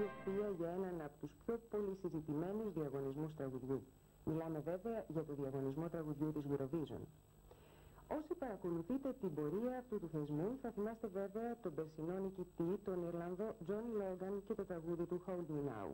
ηχείο για έναν από τους πιο πολύ συζητημένους διαγωνισμούς τραγουδιού. Μιλάμε βέβαια για το διαγωνισμό τραγουδιού της Eurovision. Όσοι παρακολουθείτε την πορεία αυτού του θεσμού θα θυμάστε βέβαια τον περσινό νικητή, τον Ιρλανδό Τζον Λόγκαν και το τραγούδι του Hold Me Now.